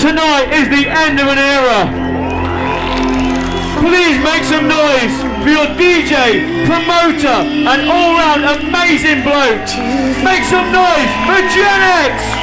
tonight is the end of an era. Please make some noise for your DJ, promoter, and all-round amazing bloke. Make some noise for Gen X!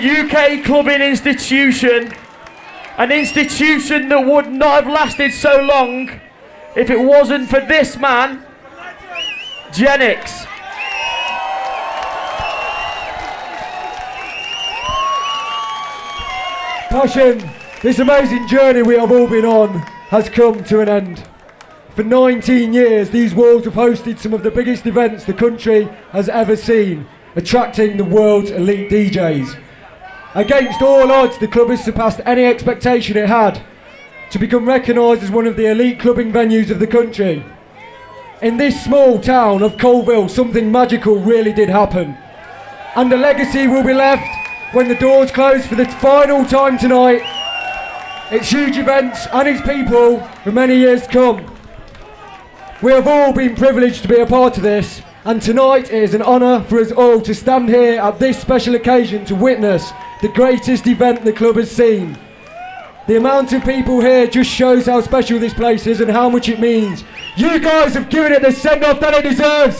UK clubbing institution. An institution that would not have lasted so long if it wasn't for this man, Genix. Passion, this amazing journey we have all been on has come to an end. For 19 years, these walls have hosted some of the biggest events the country has ever seen, attracting the world's elite DJs. Against all odds, the club has surpassed any expectation it had to become recognised as one of the elite clubbing venues of the country. In this small town of Coalville, something magical really did happen. And a legacy will be left when the doors close for the final time tonight. It's huge events and its people for many years to come. We have all been privileged to be a part of this, and tonight it is an honour for us all to stand here at this special occasion to witness the greatest event the club has seen. The amount of people here just shows how special this place is and how much it means. You guys have given it the send off that it deserves.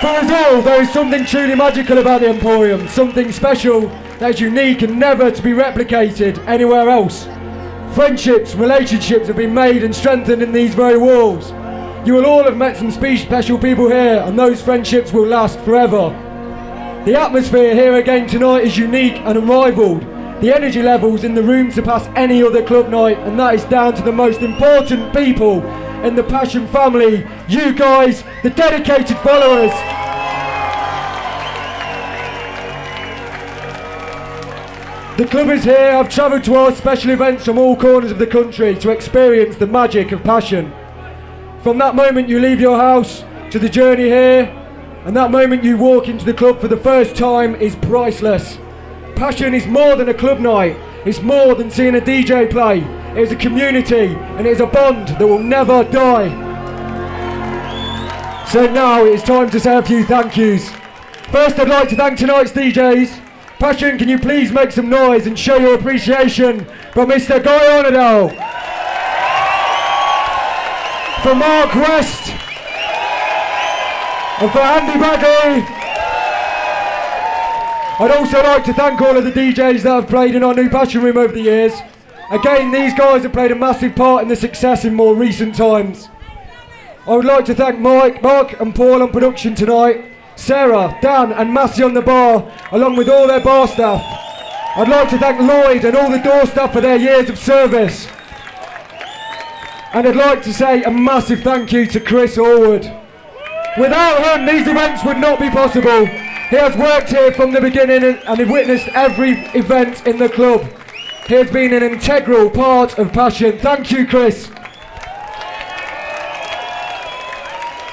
For us all, there is something truly magical about the Emporium, something special that is unique and never to be replicated anywhere else. Friendships, relationships have been made and strengthened in these very walls. You will all have met some special people here, and those friendships will last forever. The atmosphere here again tonight is unique and unrivaled. The energy levels in the room surpass any other club night, and that is down to the most important people in the Passion family. You guys, the dedicated followers. The club is here. I've travelled to our special events from all corners of the country to experience the magic of passion. From that moment you leave your house to the journey here, and that moment you walk into the club for the first time is priceless. Passion is more than a club night, it's more than seeing a DJ play. It is a community and it is a bond that will never die. So now it is time to say a few thank yous. First, I'd like to thank tonight's DJs. Passion, can you please make some noise and show your appreciation for Mr. Guy Ornadel? For Mark West. And for Andy Bagley. I'd also like to thank all of the DJs that have played in our new Passion Room over the years. Again, these guys have played a massive part in the success in more recent times. I would like to thank Mike, Mark and Paul on production tonight. Sarah, Dan and Massey on the bar, along with all their bar staff. I'd like to thank Lloyd and all the door staff for their years of service. And I'd like to say a massive thank you to Chris Allwood. Without him, these events would not be possible. He has worked here from the beginning and he witnessed every event in the club. He has been an integral part of Passion. Thank you, Chris.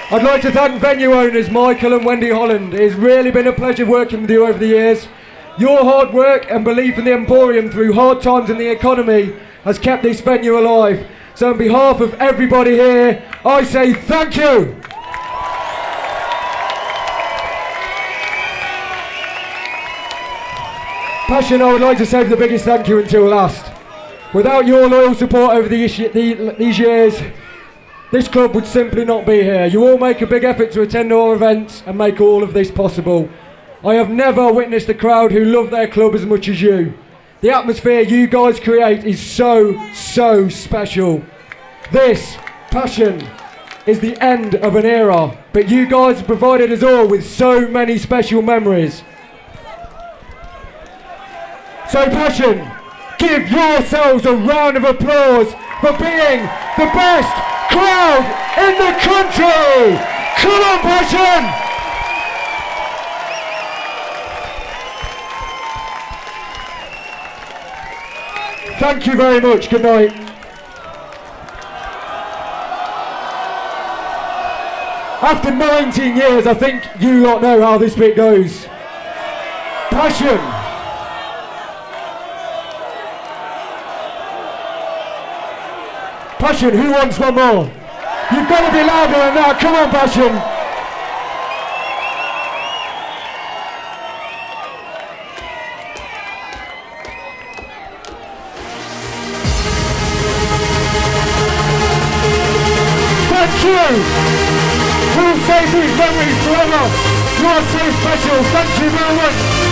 I'd like to thank venue owners Michael and Wendy Holland. It has really been a pleasure working with you over the years. Your hard work and belief in the Emporium through hard times in the economy has kept this venue alive. So on behalf of everybody here, I say thank you. Passion, I would like to save the biggest thank you until last. Without your loyal support over the, the, these years, this club would simply not be here. You all make a big effort to attend our events and make all of this possible. I have never witnessed a crowd who love their club as much as you. The atmosphere you guys create is so, so special. This passion is the end of an era, but you guys have provided us all with so many special memories. So, passion, give yourselves a round of applause for being the best crowd in the country. Come on, passion. Thank you very much. Good night. After 19 years, I think you lot know how this bit goes. Passion. Passion, who wants one more? You've got to be louder than that. Come on, Passion. Memories forever. You are so special. Thank you very much.